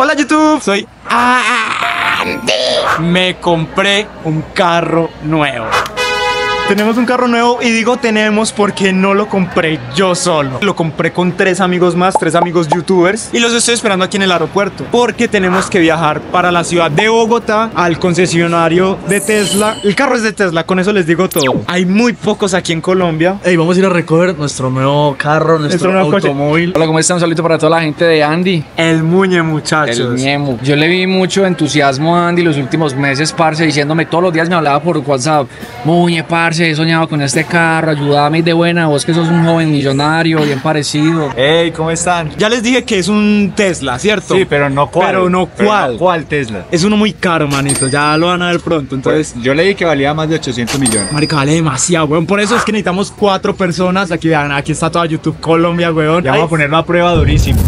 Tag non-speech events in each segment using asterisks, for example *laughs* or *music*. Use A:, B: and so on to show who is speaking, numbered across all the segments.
A: Hola YouTube, soy Andy. Me compré un carro nuevo. Tenemos un carro nuevo y digo tenemos porque no lo compré yo solo. Lo compré con tres amigos más, tres amigos youtubers y los estoy esperando aquí en el aeropuerto porque tenemos que viajar para la ciudad de Bogotá al concesionario de Tesla. El carro es de Tesla, con eso les digo todo. Hay muy pocos aquí en Colombia.
B: Ey, vamos a ir a recoger nuestro nuevo carro, nuestro,
A: Nuestro nuevo coche.
B: automóvil.
C: Hola, ¿cómo están? Un saludo para toda la gente de Andy.
A: El muñe muchachos.
C: El Ñemo. Yo le vi mucho entusiasmo a Andy los últimos meses, parce, diciéndome todos los días me hablaba por WhatsApp. Muñe, parce, he soñado con este carro, ayúdame de buena, vos que sos un joven millonario, bien parecido.
A: Hey, ¿cómo están? Ya les dije que es un Tesla, ¿cierto?
D: Sí, pero no cuál.
A: Pero no cuál.
D: ¿Cuál Tesla?
A: Es uno muy caro, manito. Ya lo van a ver pronto. Entonces,
D: Pues yo leí que valía más de 800 millones.
A: marica, vale demasiado, weón. Por eso es que necesitamos cuatro personas. Aquí vean, aquí está toda YouTube Colombia, weón.
D: Ya vamos a ponerlo a prueba durísimo.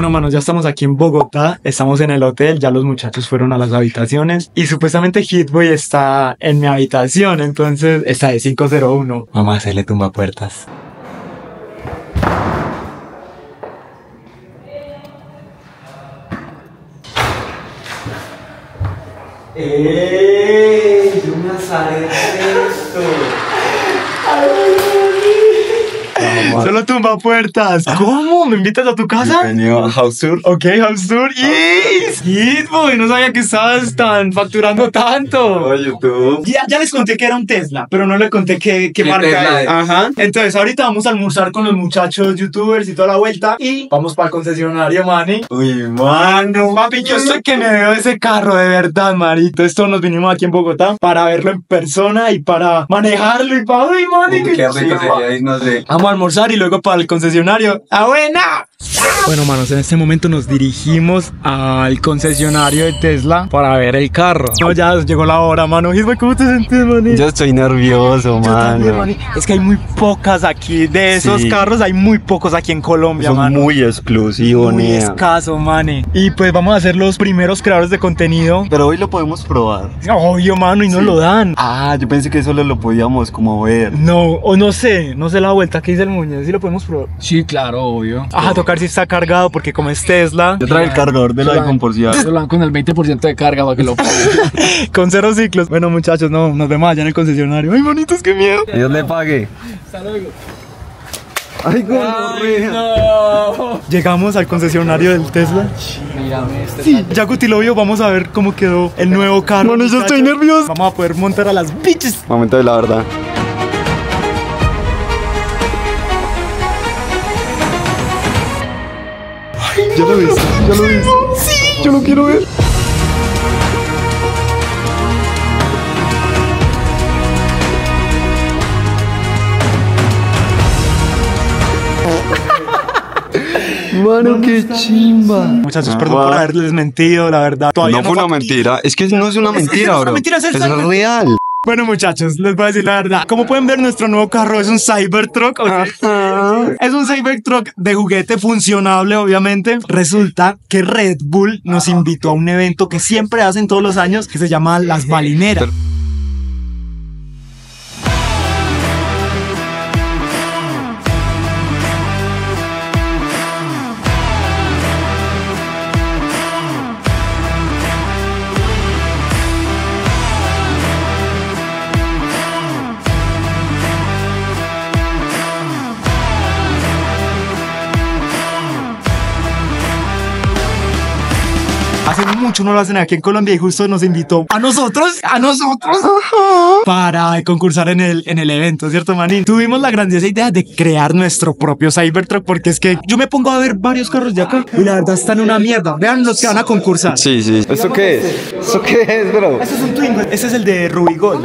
A: Bueno, manos, ya estamos aquí en Bogotá. Estamos en el hotel. Ya los muchachos fueron a las habitaciones. Y supuestamente Hitboy está en mi habitación. Entonces, está de 501. Mamá, se le tumba puertas. ¡Ey! Yo me azaré esto. Solo tumba puertas. ¿Cómo? ¿Me invitas a tu casa?
D: Bienvenido a House Tour.
A: Ok, House Tour. ¡Yes! Hitboy, no sabía que estabas tan facturando tanto.
D: YouTube.
A: Ya, ya les conté que era un Tesla, pero no les conté qué, qué
C: ¿Qué
A: marca
C: Tesla
A: es.
C: es?
A: Ajá. Entonces, ahorita vamos a almorzar con los muchachos youtubers y toda la vuelta. Y vamos para el concesionario, Manny.
D: Uy, mano.
A: Papi, yo estoy que me veo ese carro de verdad, marito. Esto nos vinimos aquí en Bogotá para verlo en persona y para manejarlo y para. ¡Ay, Manny!
D: Qué rico sería irnos de.
A: Vamos a almorzar y luego para el concesionario. ¡Ah, buena! Bueno, manos, en este momento nos dirigimos al concesionario de Tesla para ver el carro. No, ya llegó la hora, mano. ¿cómo te sientes, mani?
D: Yo estoy nervioso,
A: Yo también,
D: mano.
A: mani. Es que hay muy pocas aquí. De esos
D: Sí.
A: carros hay muy pocos aquí en Colombia,
D: Son
A: mano.
D: muy exclusivos,
A: Muy
D: nea.
A: escaso, mani. Y pues vamos a ser los primeros creadores de contenido.
D: Pero hoy lo podemos probar.
A: Obvio, mano, y no
D: Sí.
A: lo dan.
D: Ah, yo pensé que solo lo podíamos como ver.
A: No, o no sé, no sé la vuelta que dice el muñeco, si lo podemos probar.
C: Sí, claro, obvio.
A: Ajá, tocar si está cargado porque como es Tesla,
D: Yo trae el cargador del iPhone por si.
C: Lo dan con el 20% de carga para que lo *laughs*
A: con cero ciclos. Bueno, muchachos, no, nos vemos allá en el concesionario. Ay, bonitos, qué miedo.
D: Dios le pague.
C: Hasta luego.
D: Ay, gonorrea.
C: No.
A: Llegamos al concesionario del Tesla.
C: Mírame este.
A: Sí, ya Guti lo vio, vamos a ver cómo quedó el nuevo carro.
D: Bueno, yo estoy nervioso.
A: Vamos a poder montar a las bitches.
D: Momento de la verdad. Ya lo viste, ya lo viste. Sí, yo lo quiero ver. *laughs* Mano, qué chimba.
A: Muchachos, perdón por haberles mentido, la verdad. Todavía
D: No fue una mentira, es que no es una mentira,
A: no es una
D: bro.
A: mentira, es
D: real.
A: Bueno, muchachos, les voy a decir la verdad. Como pueden ver, nuestro nuevo carro es un Cybertruck. o sea, Es un Cybertruck de juguete funcionable, obviamente. Resulta que Red Bull nos invitó a un evento que siempre hacen todos los años que se llama Las Balineras. mucho no lo hacen aquí en Colombia y justo nos invitó a nosotros, a nosotros, *laughs* para concursar en el, en el evento, ¿cierto, Manín? Tuvimos la grandiosa idea de crear nuestro propio Cybertruck porque es que yo me pongo a ver varios carros de acá y la verdad están una mierda. Vean los que van a concursar.
D: Sí, sí. ¿Eso qué es? ¿Eso qué es, bro?
A: Ese es un Twingo. Ese es el de
E: Rubigol.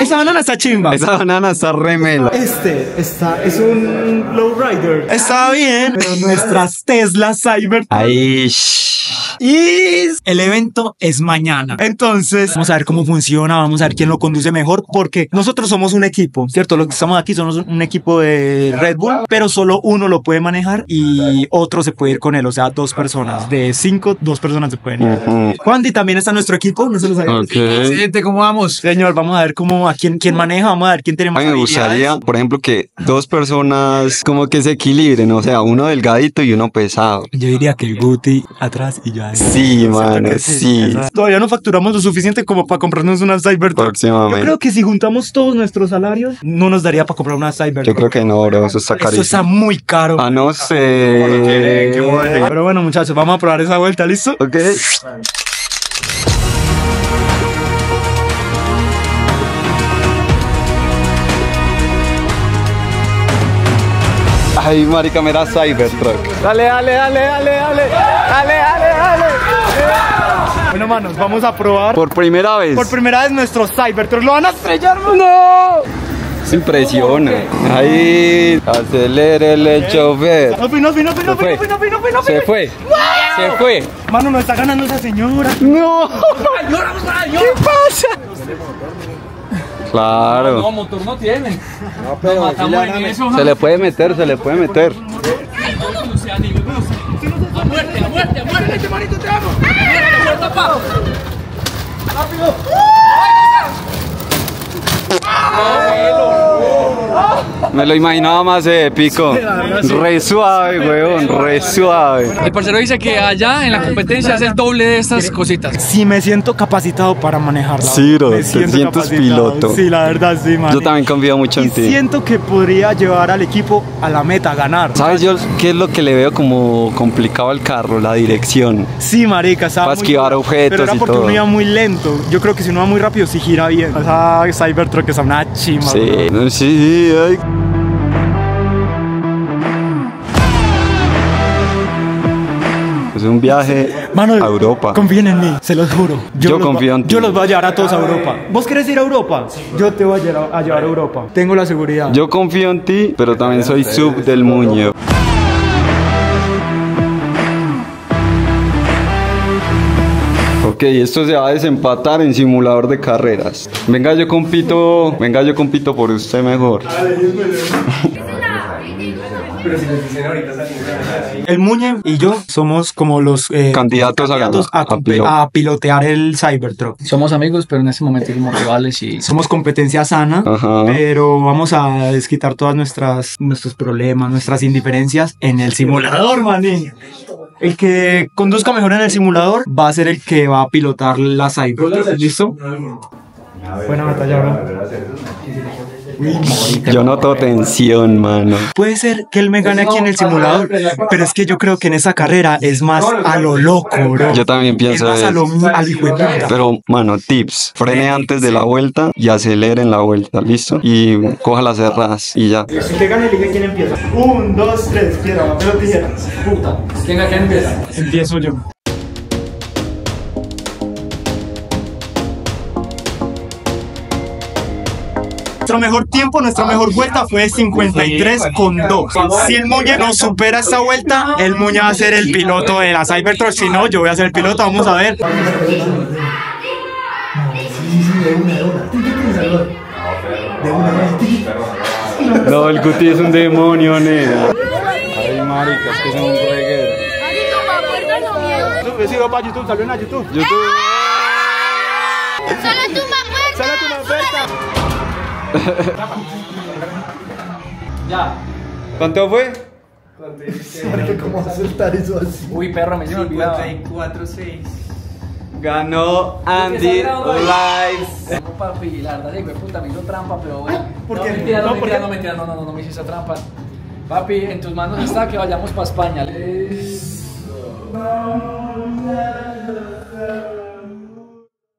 A: Esa banana está chimba.
D: Esa banana está remela.
A: Este está, es un lowrider. Está bien, pero nuestras Teslas Cybertruck.
D: Ahí.
A: Y el evento es mañana. Entonces, vamos a ver cómo funciona, vamos a ver quién lo conduce mejor, porque nosotros somos un equipo, ¿cierto? Los que estamos aquí somos un equipo de Red Bull, pero solo uno lo puede manejar y otro se puede ir con él, o sea, dos personas. De cinco, dos personas se pueden ir. Juan Di también está nuestro equipo, no se lo sabe.
E: Ok.
C: Gente, ¿cómo vamos?
A: Señor, vamos a ver cómo, a quién, quién maneja, vamos a ver quién tiene
E: A mí me gustaría, por ejemplo, que dos personas como que se equilibren, o sea, uno delgadito y uno pesado.
A: Yo diría que el Guti atrás y ya.
E: Sí, *laughs* mano, sí.
A: Todavía no facturamos lo suficiente como para comprarnos una Cybertruck. Yo
E: Próximamente.
A: creo que si juntamos todos nuestros salarios, no nos daría para comprar una Cybertruck.
E: Yo creo que no, bro, eso está
A: Eso
E: carísimo.
A: está muy caro.
E: Ah, no sé.
A: Pero bueno, muchachos, vamos a probar esa vuelta, ¿listo?
E: Ok. Ay, marica, me da Cybertruck.
A: Dale, dale, dale. Dale, dale, dale. Bueno, manos, vamos a probar por,
E: Por primera vez.
A: primera vez nuestro Cybertruck. ¿Lo van a estrellar? ¡No!
E: Se impresiona. Ahí, acelere el chofer.
A: No, fui, no, fui, no, fui, no,
E: Se
A: fui,
E: fue.
A: no, fui, no, fui, no, fui, no, fui.
E: Se fue. Se fue.
A: Mano, nos está ganando esa señora.
E: No. Claro.
C: No, motor no tienen. No, eso.
E: Se le puede meter, se le puede meter.
C: A muerte, a muerte, a muerte. Este marito te amo. Muerte, muerte, pa.
E: Me lo imaginaba más épico. Re suave, weón, re suave.
C: El parcero dice que allá en la competencia hace el doble de estas cositas.
A: Sí, me siento capacitado para manejarla.
E: Sí, bro,
A: Me
E: te
A: siento
E: sientes piloto.
A: Sí, la verdad, sí, man.
E: Yo también confío mucho
A: Y
E: en ti.
A: siento que podría llevar al equipo a la meta, a ganar.
E: ¿Sabes yo qué es lo que le veo como complicado al carro? La dirección.
A: Sí, marica, estaba
E: Para esquivar objetos
A: Pero era
E: y
A: porque
E: todo.
A: uno iba muy lento. Yo creo que si uno va muy rápido, sí gira bien. Esa Cybertruck es una chima. bro.
E: Sí, no, sí, ay. Es un viaje
A: Mano,
E: a Europa.
A: Confíen en mí, se los juro.
E: Yo
A: los
E: confío en ti.
A: Yo los voy a llevar a todos a Europa. ¿Vos querés ir a Europa? Yo te voy a llevar a, llevar a Europa. Tengo la seguridad.
E: Yo confío en ti, pero también soy sub del muño. Ok, esto se va a desempatar en simulador de carreras. Venga, yo compito, venga, yo compito por usted mejor.
A: El Muñe y yo somos como los eh,
E: Candidatos a
A: candidatos a,
E: a pilo-
A: a pilotear el Cybertruck.
C: Somos amigos, pero en este momento somos rivales y
A: Somos competencia sana,
E: Ajá.
A: pero vamos a desquitar todas nuestras nuestros problemas, nuestras indiferencias en el simulador, manín. El que conduzca mejor en el simulador va a ser el que va a pilotar la Cybertruck. ¿Listo? Buena batalla, bro.
E: Yo noto tensión, mano.
A: Puede ser que él me gane aquí en el simulador, pero es que yo creo que en esa carrera es más a lo loco, bro.
E: Yo también
A: Es
E: pienso
A: más a lo puta.
E: Pero, mano, tips. Frene antes de la vuelta y acelere en la vuelta, ¿listo? Y coja las cerradas y ya.
A: El que gane, elige quién empieza. Un, dos, tres, piedra, papel o tijera. Puta.
C: ¿Quién quién empieza?
A: Empiezo yo. Nuestro mejor tiempo, nuestra mejor vuelta fue de 53 con 2. Si el Muñe nos supera esta vuelta, el Muñe va a ser el piloto de la Cybertruck. Si no, yo voy a ser el piloto. Vamos a ver.
E: No, el Guti es un demonio, nena. Ay, maricas, que son un reguero.
A: Sigo para YouTube, salió en YouTube.
F: Solo
A: tu oferta.
E: ¿Cuánto fue?
D: ¿Cómo vas a soltar eso así?
C: Uy, perro, me se me olvidaba.
E: Ganó Andy Lives.
C: No, papi, la verdad, sí, güey, puta, me hizo trampa, pero bueno.
A: ¿por
C: no,
A: qué?
C: mentira, no,
A: No, ¿por
C: mentira, no, mentira, no, no, no, no me hiciste trampa. Papi, en tus manos está que vayamos para España.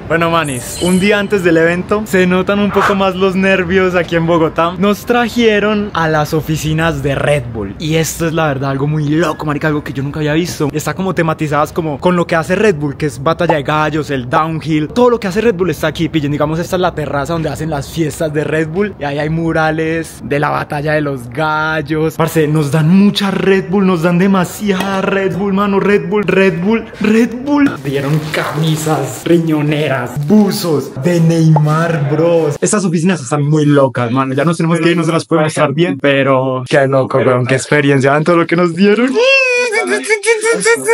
A: Bueno, manis, un día antes del evento se notan un poco más los nervios aquí en Bogotá. Nos trajeron a las oficinas de Red Bull. Y esto es la verdad algo muy loco, marica, algo que yo nunca había visto. Está como tematizadas como con lo que hace Red Bull, que es batalla de gallos, el downhill. Todo lo que hace Red Bull está aquí. Pillen, digamos, esta es la terraza donde hacen las fiestas de Red Bull. Y ahí hay murales de la batalla de los gallos. Parce, nos dan mucha Red Bull, nos dan demasiada Red Bull, mano. Red Bull, Red Bull, Red Bull. Dieron camisas, riñoneras, buzos de Neymar, bros. Estas oficinas están muy locas, mano. Ya nos tenemos que ir, no se las puedo mostrar bien, pero qué loco, weón, qué experiencia. Todo lo que nos dieron.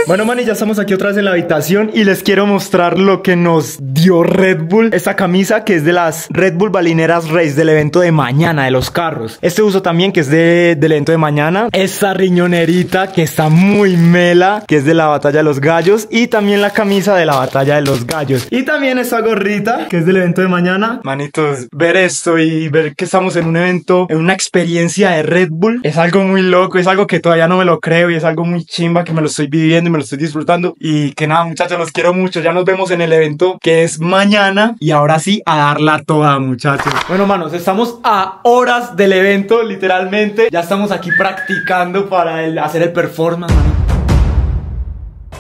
A: Bueno, man, y ya estamos aquí otra vez en la habitación y les quiero mostrar lo que nos dio Red Bull. Esta camisa que es de las Red Bull Balineras Race del evento de mañana de los carros. Este uso también que es de, del evento de mañana. Esta riñonerita que está muy mela, que es de la batalla de los gallos. Y también la camisa de la batalla de los gallos. Y también esta gorrita que es del evento de mañana. Manitos, ver esto y ver que estamos en un evento, en una experiencia de Red Bull, es algo muy loco, es algo que todavía no me lo creo y es algo muy chimba que me lo estoy viviendo y me lo estoy disfrutando. Y que nada, muchachos, los quiero mucho. Ya nos vemos en el evento que es mañana. Y ahora sí, a darla toda, muchachos. Bueno, manos, estamos a horas del evento, literalmente. Ya estamos aquí practicando para hacer el performance,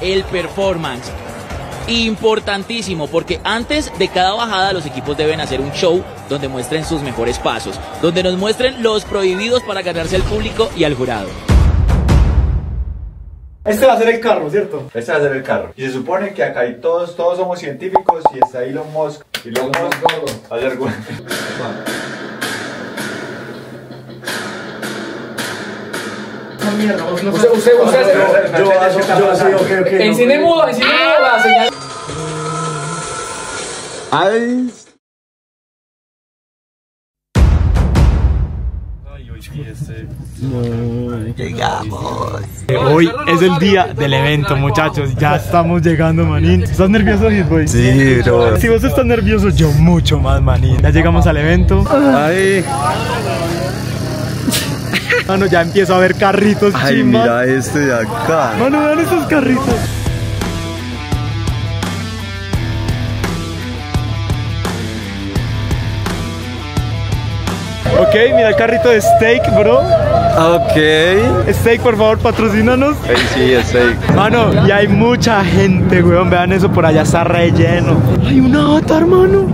F: el performance. Importantísimo, porque antes de cada bajada los equipos deben hacer un show donde muestren sus mejores pasos, donde nos muestren los prohibidos para ganarse al público y al jurado.
A: Este va a ser el carro, ¿cierto?
G: Este va a ser el carro. Y se supone que acá hay todos, todos somos científicos y está Elon Musk. Elon Musk *laughs* va a ser
C: Usted, usted, usted,
G: Yo, yo, yo, yo, sí, ok, ok.
C: En cine mudo, en cine mudo, la señal.
A: Hoy es el día del evento, muchachos. Ya estamos llegando, manín. ¿Estás nervioso, Hitboy?
E: Sí, bro.
A: Si vos estás nervioso, yo mucho más, manín. Ya llegamos al evento.
E: Ay,
A: Mano, ya empiezo a ver carritos
E: ay, mira este de acá.
A: Mano, vean esos carritos. Ok, mira el carrito de steak, bro.
E: Ok.
A: Steak, por favor, patrocínanos.
E: Ey, sí, este.
A: Mano, y hay mucha gente, weón. Vean eso por allá, está relleno. Hay un avatar, hermano.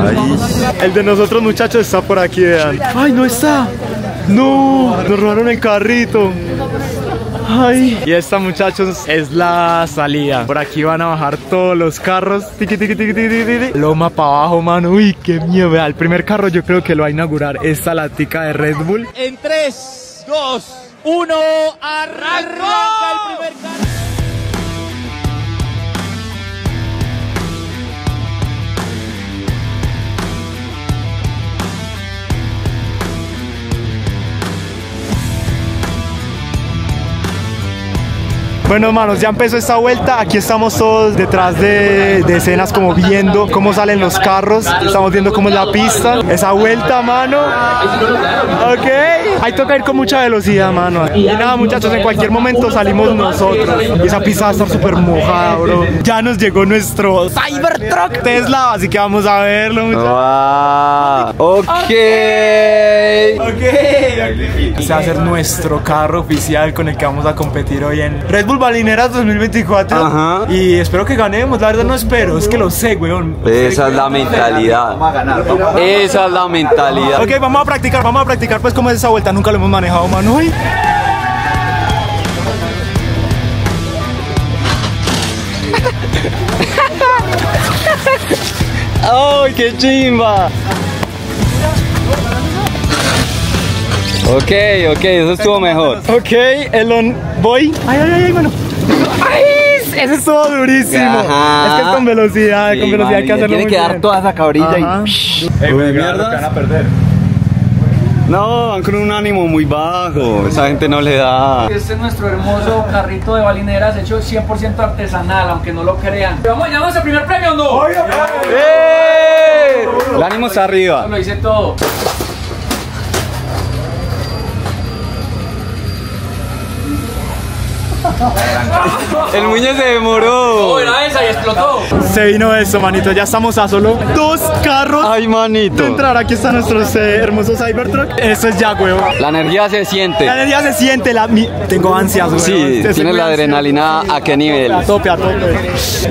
E: Ahí.
A: El de nosotros, muchachos, está por aquí, vean. Ay, no está. No, nos robaron el carrito. Ay. Y esta, muchachos, es la salida. Por aquí van a bajar todos los carros. Tiqui, tiqui, tiqui, tiqui. Loma para abajo, mano. Uy, qué miedo. El primer carro yo creo que lo va a inaugurar esta latica de Red Bull.
F: En 3, 2, 1, arranca el primer carro.
A: Bueno, hermanos, ya empezó esta vuelta. Aquí estamos todos detrás de, de escenas, como viendo cómo salen los carros. Estamos viendo cómo es la pista. Esa vuelta, mano. Ok. Ahí toca ir con mucha velocidad, mano. Y nada, muchachos, en cualquier momento salimos nosotros. Y esa pista va a estar súper mojada, bro. Ya nos llegó nuestro Cybertruck Tesla, así que vamos a verlo, muchachos.
E: Ah, ok.
A: Ok, Este va a ser nuestro carro oficial con el que vamos a competir hoy en Red Bull Balineras 2024.
E: Ajá.
A: Y espero que ganemos, la verdad no espero, es que lo sé, weón.
E: Esa es la mentalidad. Esa es la mentalidad.
A: Ok, vamos a practicar, vamos a practicar pues cómo es esa vuelta, nunca lo hemos manejado, mano. Uy. *laughs*
E: ¡Ay, qué chimba! Ok, ok, eso estuvo mejor.
A: Ok, Elon Boy. Ay, ay, ay, ay, mano. ¡Ay! Ese estuvo durísimo.
E: Ajá.
A: Es que es con velocidad,
E: Sí,
A: con velocidad hay que hacerlo
E: tiene que dar
A: bien.
E: toda esa cabrilla
A: Ajá.
E: y...
G: Ey,
E: Uy,
G: güey,
E: mierdas.
G: que van a perder.
E: No, van con un ánimo muy bajo. Esa gente no le da.
C: Este es nuestro hermoso carrito de balineras hecho 100% artesanal, aunque no lo crean. Vamos, ya vamos al primer premio, ¿o ¿no?
E: ¡Eh! El ánimo está arriba.
C: Lo hice todo. *laughs*
E: El muñe se demoró.
C: Era esa y explotó.
A: Se vino eso, manito. Ya estamos a solo dos carros
E: Ay,
A: de
E: manito.
A: entrar. Aquí están nuestros eh, hermosos Cybertruck. Eso es ya, huevo.
E: La energía se siente.
A: La energía se siente. La, mi- tengo ansias, huevo.
E: Sí, tienes la
A: ansioso.
E: adrenalina a qué nivel.
A: A tope, a tope.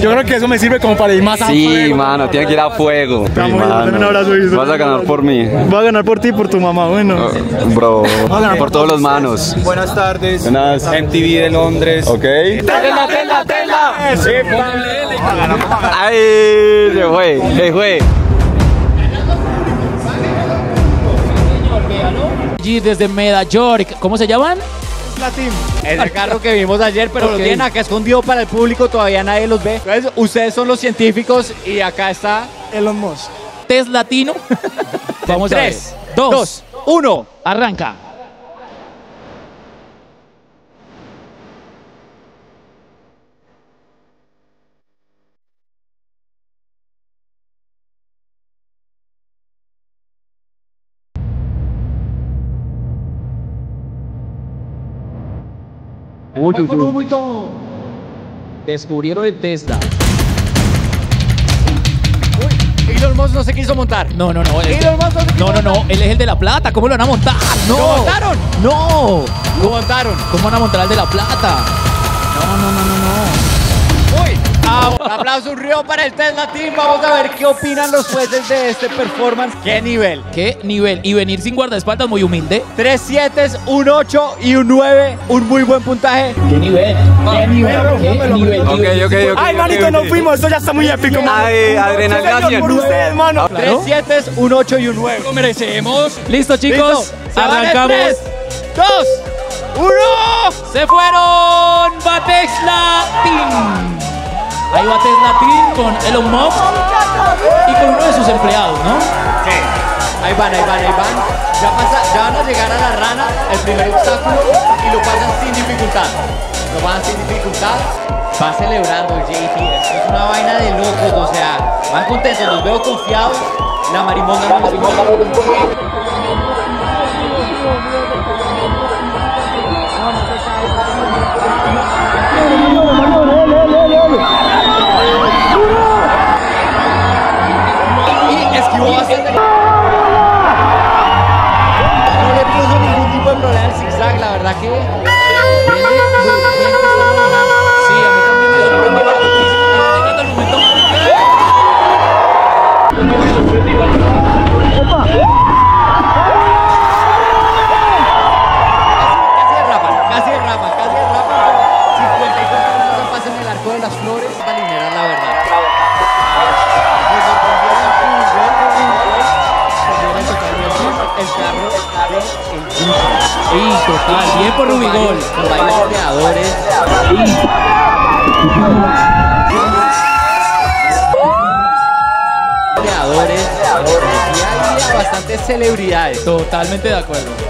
A: Yo creo que eso me sirve como para ir más a
E: Sí, mano, tiene que ir a fuego.
A: Vamos,
E: Sí,
A: dame un
E: mano.
A: abrazo.
E: Vas a ganar por mí.
A: Voy a ganar por ti y por tu mamá, bueno.
E: Bro, por todos los manos.
A: Buenas tardes.
E: Buenas.
A: MTV de Londres.
E: Ok.
A: ¡Tela, tela, tela!
E: Ay, se fue, se fue.
F: Allí desde Meda York. ¿Cómo se llaman?
H: Es el carro que vimos ayer, pero lo tienen acá escondido para el público, todavía nadie los ve. Entonces, ustedes son los científicos y acá está
A: Elon Musk.
F: Tesla Latino. *laughs* Vamos a ver.
H: 3,
F: Dos.
H: 2, 1.
F: Arranca. Descubrieron el Tesla.
H: Elon Musk no se quiso montar.
F: No, no, no. él-
H: Elon Musk no se quiso
F: No, no, no. Él es el de la plata. ¿Cómo lo van a montar? No.
H: ¿Lo montaron?
F: No.
H: Lo montaron.
F: ¿Cómo van a montar al de la plata? No, no, no, no,
H: ah, un aplauso, un río para el Tesla Team. Vamos a ver qué opinan los jueces de este performance. ¿Qué nivel?
F: ¿Qué nivel? Y venir sin guardaespaldas muy humilde.
H: Tres 7, un 8 y un 9. Un muy buen puntaje.
F: ¿Qué nivel? ¿Qué nivel? ¿Qué nivel?
E: Ok, ok, ok.
A: Ay, manito, no fuimos. Esto ya está muy épico, mano.
E: Ay, adrenalina
A: Señor,
E: 100.
A: por ustedes, mano.
H: Tres 7, un 8 y un 9.
F: Lo merecemos. Listo, chicos. Arrancamos.
H: tres, dos, uno.
F: Se fueron. Va Tesla Team. Ahí va Tesla Team con Elon Musk y con uno de sus empleados, ¿no?
H: Ahí van, ahí van, ahí van. Ya, pasa, ya van a llegar a la rana, el primer obstáculo, y lo pasan sin dificultad. Lo pasan sin dificultad. Va celebrando el JT. Esto es una vaina de locos, o sea, van contentos, los veo confiados. La marimonda no los Y
F: जाके total. Bien por Rubigol.
H: Con varios creadores. Creadores. Y hay bastantes celebridades.
F: Totalmente de acuerdo.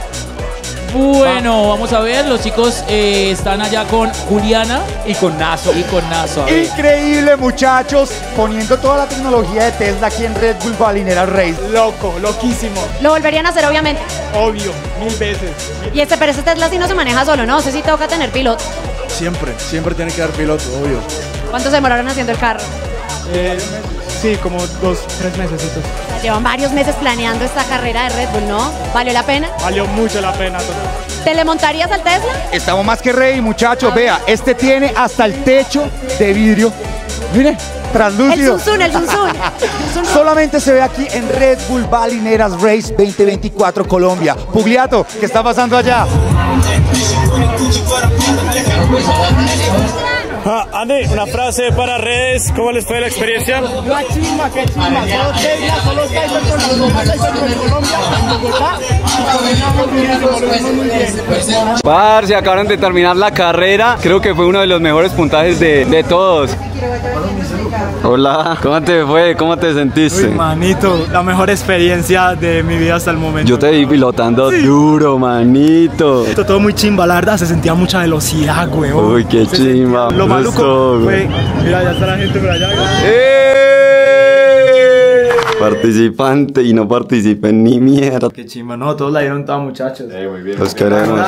F: Bueno, vamos a ver. Los chicos eh, están allá con Juliana
H: Y con Nazo.
F: y con Nazo. A ver.
D: Increíble, muchachos. Poniendo toda la tecnología de Tesla aquí en Red Bull Balinera Race.
A: Loco, loquísimo.
I: Lo volverían a hacer, obviamente.
A: Obvio, mil veces.
I: Y este, pero este Tesla sí no se maneja solo, ¿no? No sé si toca tener piloto.
B: Siempre, siempre tiene que dar piloto, obvio.
I: ¿Cuánto se demoraron haciendo el carro?
A: Eh, sí, como dos, tres meses.
I: Llevan varios meses planeando esta carrera de Red Bull, ¿no? ¿Valió la pena?
A: Valió mucho la pena.
I: ¿Te le montarías al Tesla?
D: Estamos más que ready, muchachos. Vea, este tiene hasta el techo de vidrio. Mire,
I: El
D: translúcido.
I: Zunzun, el Zunzun. *laughs*
D: Solamente se ve aquí en Red Bull Balineras Race 2024 Colombia. Pugliato, ¿qué está pasando allá?
A: Ah, Andy, una frase para redes. ¿Cómo les fue la experiencia?
D: La chimba, qué chimba. Solo Tesla, solo Cyber con los demás Cyber en Colombia, en Bogotá.
E: Parce, acabaron de terminar la carrera. Creo que fue uno de los mejores puntajes de, de todos. Hola, ¿cómo te fue? ¿Cómo te sentiste?
A: Uy, manito, la mejor experiencia de mi vida hasta el momento.
E: Yo te vi pilotando duro, manito.
A: Esto todo muy chimba, la verdad, se sentía mucha velocidad, weón.
E: Uy, qué
A: Se
E: chimba.
A: sentía- Lo maluco
E: gustó,
A: fue...
E: güey.
A: Mira, ya está la gente por allá.
E: ¡Eh! Participante y no participen ni mierda.
A: Qué chimba, no, todos la dieron toda, muchachos.
G: Eh, muy bien.
E: Los queremos.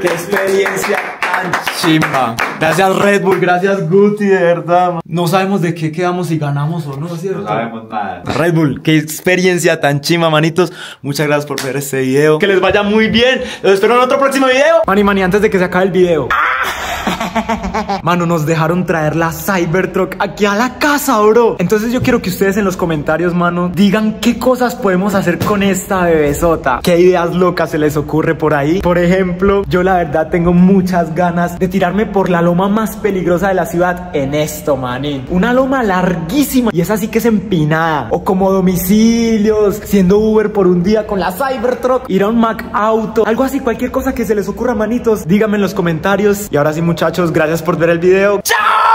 A: Qué experiencia tan chimba. Gracias Red Bull, gracias Guti, de verdad. man. No sabemos de qué quedamos si ganamos o no, ¿cierto?
G: No sabemos nada.
A: Red Bull, qué experiencia tan chima, manitos. Muchas gracias por ver este video. Que les vaya muy bien. Los espero en otro próximo video. Mani, mani, antes de que se acabe el video. *laughs* Mano, nos dejaron traer la Cybertruck aquí a la casa, bro. Entonces yo quiero que ustedes en los comentarios, mano, digan qué cosas podemos hacer con esta bebesota. Qué ideas locas se les ocurre por ahí. Por ejemplo, yo la verdad tengo muchas ganas de tirarme por la loma más peligrosa de la ciudad en esto, manín. Una loma larguísima y es así que es empinada. O como domicilios, siendo Uber por un día con la Cybertruck, ir a un Mac Auto, algo así, cualquier cosa que se les ocurra, manitos. Díganme en los comentarios. Y ahora sí, muchachos, gracias por ver el video. ¡Chao!